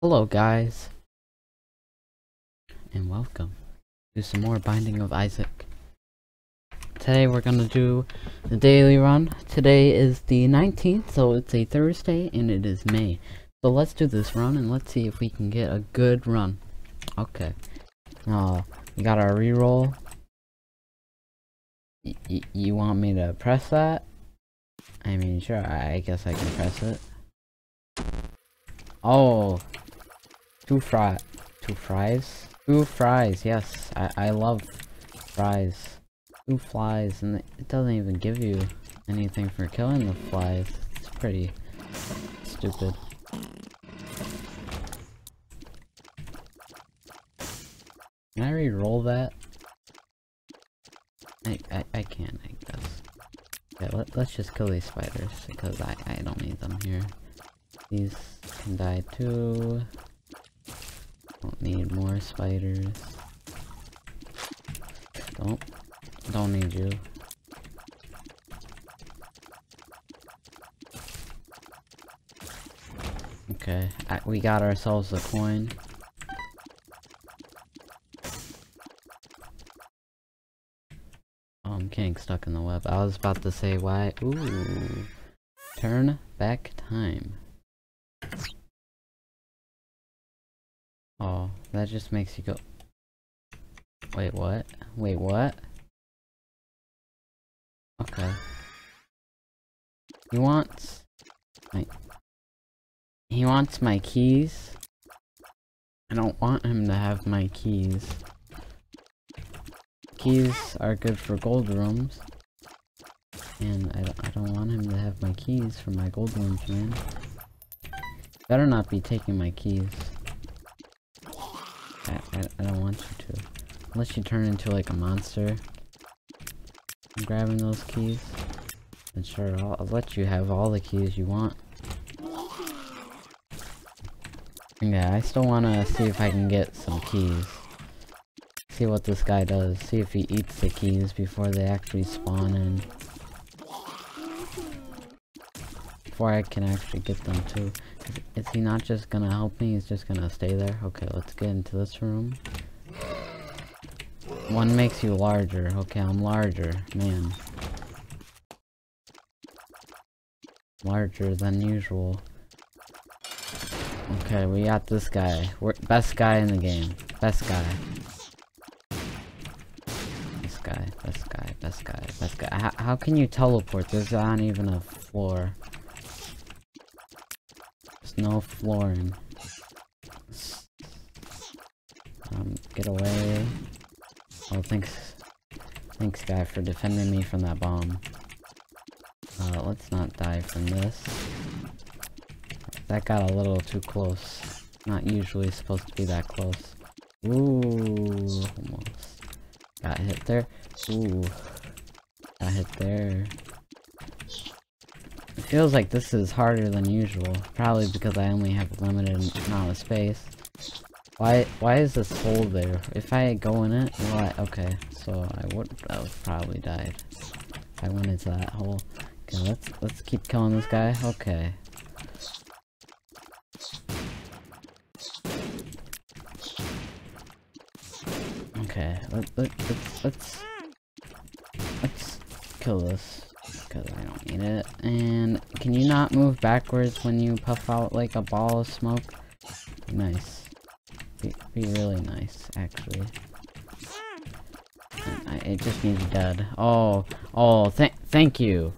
Hello guys, and welcome to some more Binding of Isaac. Today we're gonna do the daily run. Today is the 19th, so it's a Thursday, and it is May. So let's do this run, and let's see if we can get a good run. Okay. Uh, now, we got our reroll. Y you want me to press that? I mean, sure, I, I guess I can press it. Oh, two fry, two fries, two fries. Yes, I I love fries. Two flies, and it doesn't even give you anything for killing the flies. It's pretty stupid. Can I re-roll that? I, I, I can, I guess. Yeah, let, let's just kill these spiders, because I, I don't need them here. These can die too. Don't need more spiders. Don't, don't need you. Okay, I, we got ourselves a coin. Oh, I'm getting stuck in the web. I was about to say why. Ooh. Turn back time. That just makes you go. Wait, what? Wait, what? Okay. He wants my. He wants my keys. I don't want him to have my keys. Keys are good for gold rooms. And I don't, I don't want him to have my keys for my gold rooms, man. Better not be taking my keys. I, I, don't want you to. Unless you turn into like a monster. I'm grabbing those keys. And sure, I'll, I'll let you have all the keys you want. Yeah, I still wanna see if I can get some keys. See what this guy does. See if he eats the keys before they actually spawn in. Before I can actually get them too. Is, is he not just gonna help me? He's just gonna stay there? Okay, let's get into this room. One makes you larger. Okay, I'm larger. Man. Larger than usual. Okay, we got this guy. We're best guy in the game. Best guy. Best guy, best guy, best guy, best guy. How can you teleport? There's not even a floor. No flooring. Um, get away. Oh, thanks. Thanks, guy, for defending me from that bomb. Uh, let's not die from this. That got a little too close. Not usually supposed to be that close. Ooh, almost. Got hit there. Ooh. Got hit there. Feels like this is harder than usual. Probably because I only have a limited amount of space. Why why is this hole there? If I go in it, what? Okay, so I would have probably died. I went into that hole. Okay, let's let's keep killing this guy. Okay. Okay, let, let, let's, let's, let's kill this, because I don't need it. And can you not move backwards when you puff out like a ball of smoke? Nice. Be, be really nice, actually. I, it just needs dead. Oh, oh, th thank you.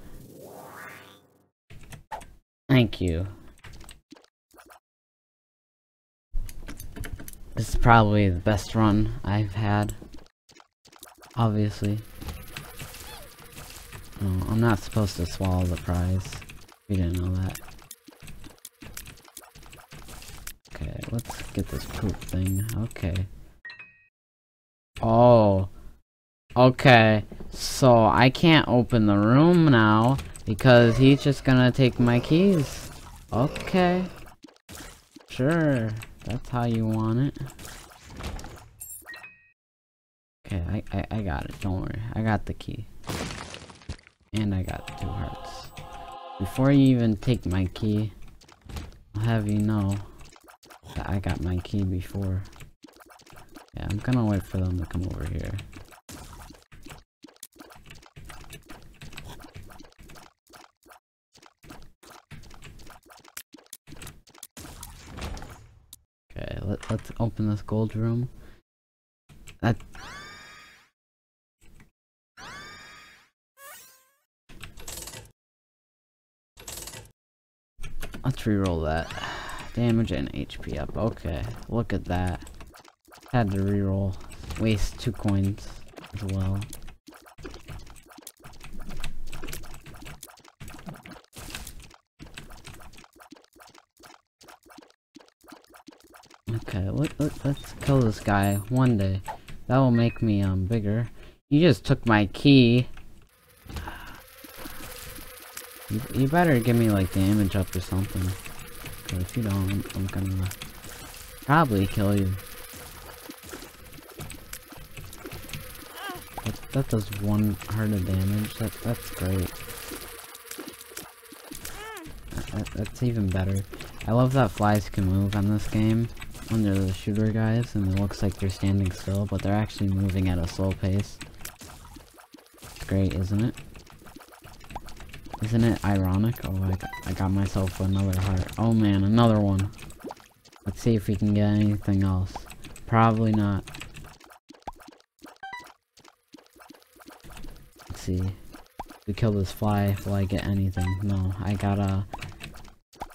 Thank you. This is probably the best run I've had. Obviously. Oh, I'm not supposed to swallow the prize. You didn't know that. Okay, let's get this poop thing. Okay. Oh. Okay. So, I can't open the room now because he's just gonna take my keys. Okay. Sure. That's how you want it. Okay, I, I, I got it. Don't worry. I got the key. And I got two hearts. Before you even take my key, I'll have you know that I got my key before. Yeah, I'm gonna wait for them to come over here. Okay, let, let's open this gold room. That Let's reroll that. Damage and HP up. Okay, look at that. Had to reroll. Waste two coins as well. Okay, let, let, let's kill this guy one day. That will make me um bigger. You just took my key. You, you better give me like damage up or something. Cause if you don't, I'm gonna probably kill you. That, that does one heart of damage. That that's great. That, that, that's even better. I love that flies can move on this game when they're the shooter guys, and it looks like they're standing still, but they're actually moving at a slow pace. It's great, isn't it? Isn't it ironic? Oh, I got, I got myself another heart. Oh man, another one. Let's see if we can get anything else. Probably not. Let's see. We kill this fly, will I get anything? No, I got a...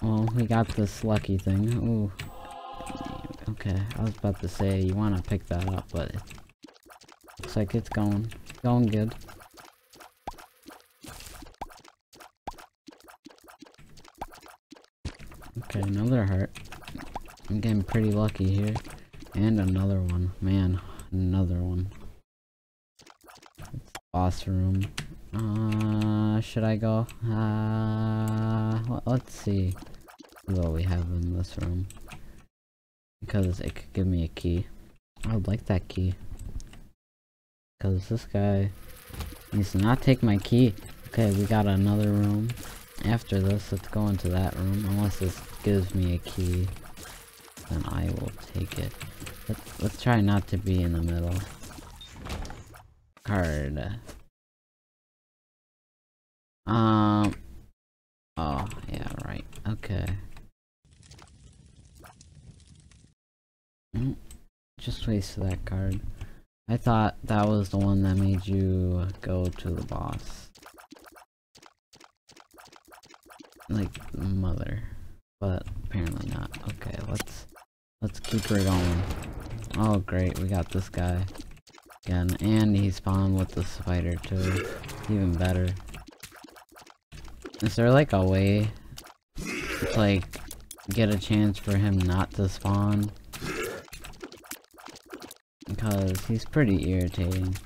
Well, we got this lucky thing. Ooh. Okay, I was about to say you want to pick that up, but... It looks like it's going. Going good. Okay, another heart. I'm getting pretty lucky here. And another one. Man, another one. Boss room. Uh, should I go? Uh, let's see what we have in this room. Because it could give me a key. I would like that key. Because this guy needs to not take my key. Okay, we got another room. After this, let's go into that room. Unless this gives me a key, then I will take it. Let's, let's try not to be in the middle. Card. Um. Oh, yeah, right. Okay. Mm, just wasted that card. I thought that was the one that made you go to the boss. Like mother, but apparently not. Okay, let's let's keep her going. Oh great, we got this guy again, and he spawned with the spider too. Even better. Is there like a way to like get a chance for him not to spawn? Because he's pretty irritating.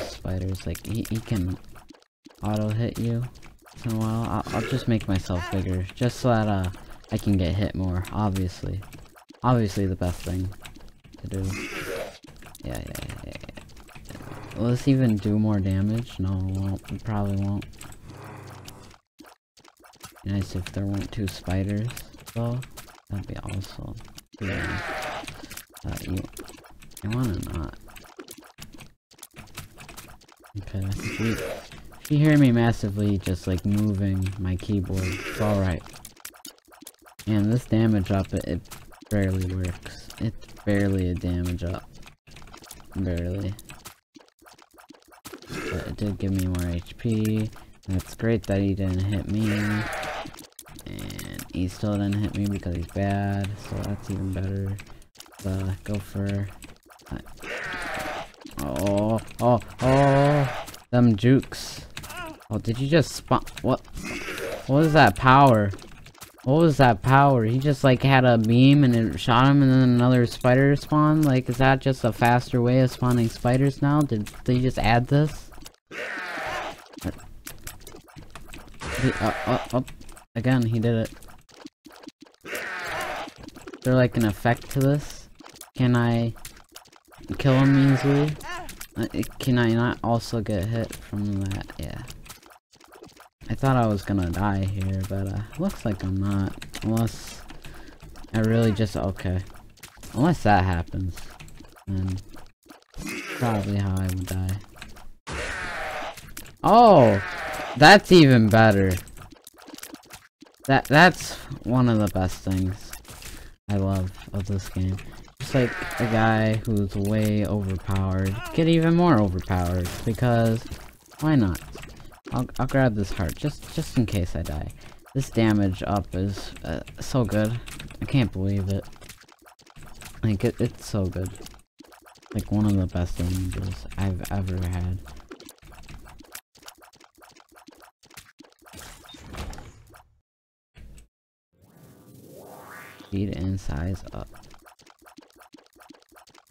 spiders, like he, he can auto hit you in a while. I'll, I'll, just make myself bigger, just so that uh, I can get hit more, obviously. Obviously the best thing to do. Yeah, yeah, yeah, yeah. This even do more damage? No, it won't. Probably won't. Nice if there weren't two spiders, though. That'd be awesome. Yeah. Uh, you, you wanna not. Okay, think we, you hear me massively just like moving my keyboard, it's alright. And this damage up, it, it barely works. It's barely a damage up. Barely. But it did give me more HP. It's great that he didn't hit me. And he still didn't hit me because he's bad, so that's even better. Uh, go for... Uh, oh, oh, oh! Them jukes. Oh, did you just spawn? What? What was that power? What was that power? He just like had a beam and it shot him and then another spider spawned? Like, is that just a faster way of spawning spiders now? Did they just add this? Uh, uh, uh, again, he did it. Is there like an effect to this? Can I kill him easily? Uh, can I not also get hit from that? Yeah. I thought I was gonna die here, but uh, looks like I'm not. Unless I really just okay. Unless that happens, then probably how I would die. Oh, that's even better. That that's one of the best things I love of this game. Just like a guy who's way overpowered get even more overpowered because why not? I'll I'll grab this heart just just in case I die. This damage up is uh, so good. I can't believe it. Like it, it's so good. Like one of the best damages I've ever had. Speed and size up.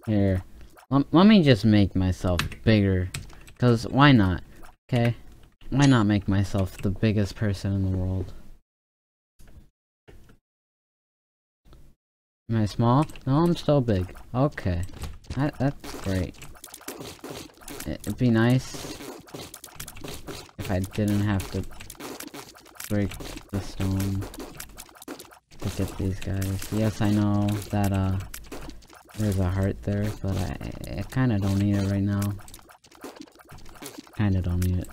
Here. Let me just make myself bigger. Cause why not? Okay? Why not make myself the biggest person in the world? Am I small? No, I'm still big. Okay. That, that's great. It'd be nice if I didn't have to break the stone to get these guys. Yes, I know that, uh, there's a heart there, but I, I kinda don't need it right now. Kinda don't need it.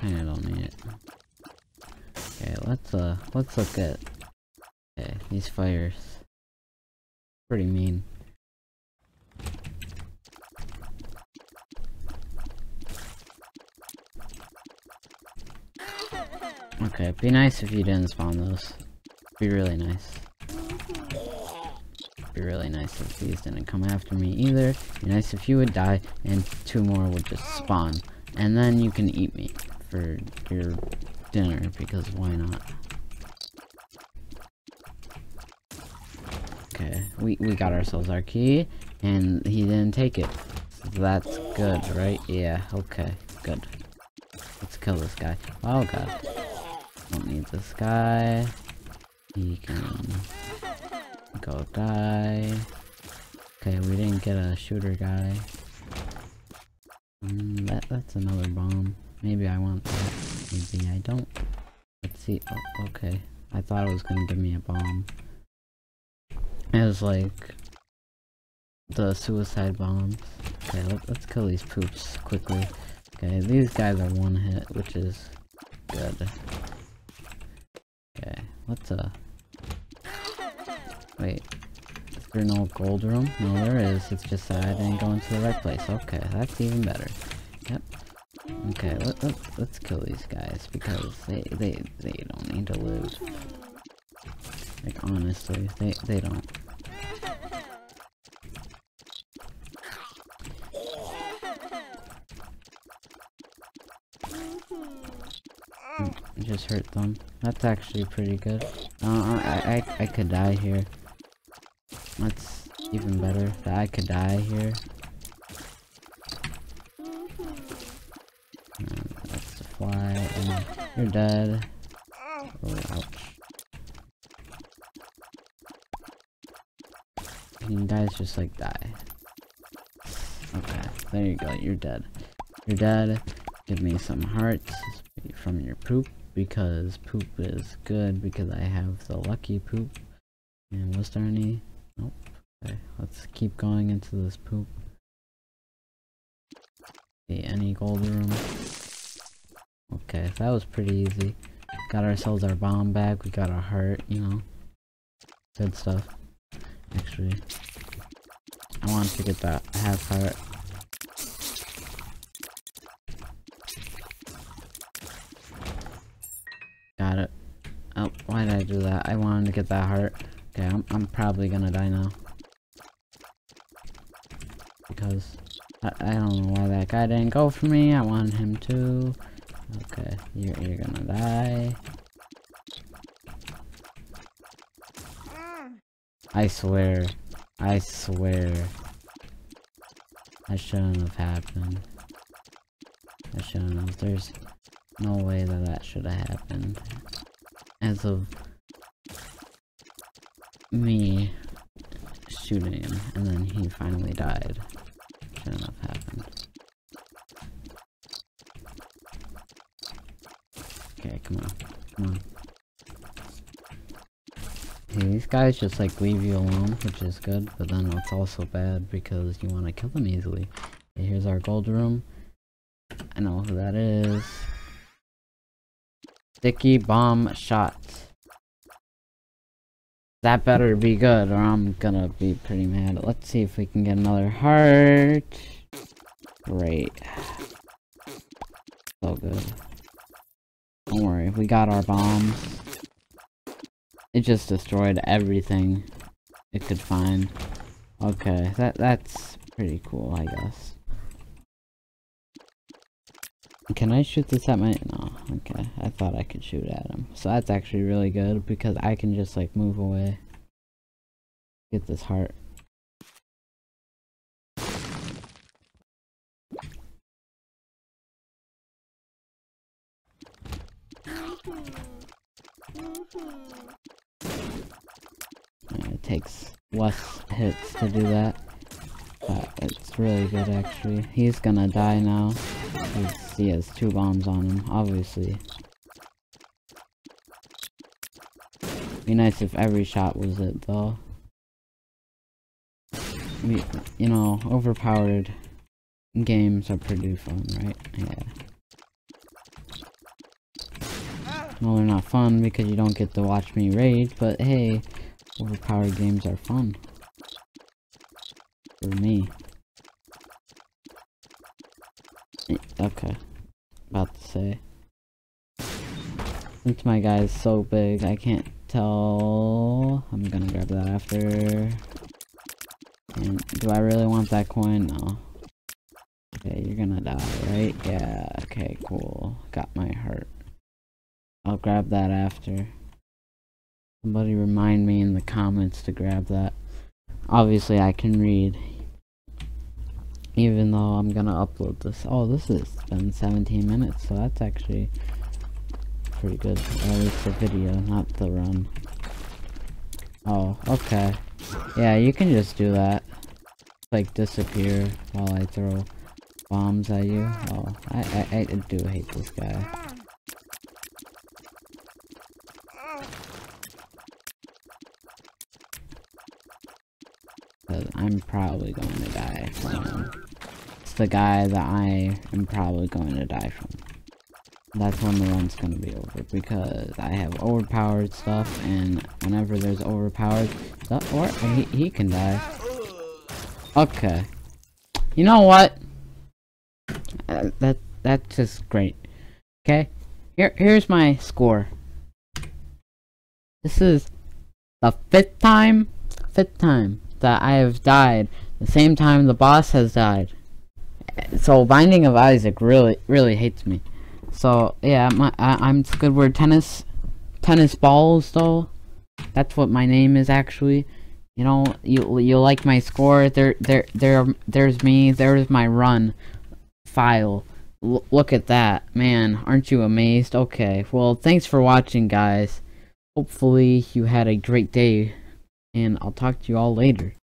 Kinda don't need it. Okay, let's uh let's look at okay, these fires. Pretty mean. Okay, be nice if you didn't spawn those. Be really nice. Be really nice if these didn't come after me either. Be nice if you would die and two more would just spawn. And then you can eat me for your dinner because why not? Okay, we, we got ourselves our key and he didn't take it. So that's good, right? Yeah, okay, good. Let's kill this guy. Oh god. Don't need this guy. He can go die. Okay, we didn't get a shooter guy. Mm, that that's another bomb. Maybe I want that. Maybe I don't. Let's see. Oh, okay. I thought it was gonna give me a bomb. Was like the suicide bombs. Okay, let, let's kill these poops quickly. Okay, these guys are one hit, which is good. Okay, let's uh. Wait, is there no gold room? No, there is. It's just that I didn't go into the right place. Okay, that's even better. Yep. Okay, let, let, let's kill these guys because they, they, they don't need to live. Like, honestly, they, they don't. Them. That's actually pretty good. Uh, I, I, I could die here. That's even better. That I could die here. Uh, that's the fly, and you're dead. Oh, ouch. You guys just like die. Okay, there you go, you're dead. You're dead. Give me some hearts from your poop because poop is good because I have the lucky poop. And was there any? Nope. Okay, let's keep going into this poop. Okay, any gold room? Okay, that was pretty easy. Got ourselves our bomb bag, we got our heart, you know. Good stuff. Actually. I wanted to get that half heart. Do that? I wanted to get that heart. Okay, I'm, I'm probably gonna die now. Because I, I don't know why that guy didn't go for me. I wanted him to. Okay, you're, you're gonna die. I swear. I swear. That shouldn't have happened. That shouldn't have. There's no way that that should have happened. As of me shooting him, and then he finally died. Shouldn't have happened. Okay, come on. Come on. Hey, these guys just like leave you alone, which is good, but then it's also bad because you want to kill them easily. Okay, here's our gold room. I know who that is. Sticky bomb shot. That better be good or I'm gonna be pretty mad. Let's see if we can get another heart. Great. So good. Don't worry, we got our bombs. It just destroyed everything it could find. Okay, that that's pretty cool, I guess. Can I shoot this at my- no, okay, I thought I could shoot at him. So that's actually really good, because I can just like move away. Get this heart. It takes less hits to do that. But it's really good actually. He's gonna die now. He has two bombs on him, obviously. Be nice if every shot was it though. We, you know, overpowered games are pretty fun, right? Yeah. Well, they're not fun because you don't get to watch me raid, but hey, overpowered games are fun. For me. Okay. About to say. Since my guy is so big, I can't tell. I'm gonna grab that after. And do I really want that coin? No. Okay, you're gonna die, right? Yeah, okay, cool. Got my heart. I'll grab that after. Somebody remind me in the comments to grab that. Obviously, I can read. Even though I'm gonna upload this. Oh, this has been 17 minutes, so that's actually pretty good. At least the video, not the run. Oh, okay. Yeah, you can just do that. Like, disappear while I throw bombs at you. Oh, I, I, I do hate this guy. I'm probably going to die the guy that I am probably going to die from. That's when the run's gonna be over because I have overpowered stuff and whenever there's overpowered stuff, or he, he can die. Okay. You know what? Uh, that that's just great. Okay? Here here's my score. This is the fifth time fifth time that I have died. The same time the boss has died. So Binding of Isaac really really hates me. So yeah, my I, I'm Squidward Tennis Tennis Balls though. That's what my name is actually. You know, you you like my score? There there there there's me. There's my run file. L look at that, man! Aren't you amazed? Okay, well, thanks for watching, guys. Hopefully you had a great day, and I'll talk to you all later.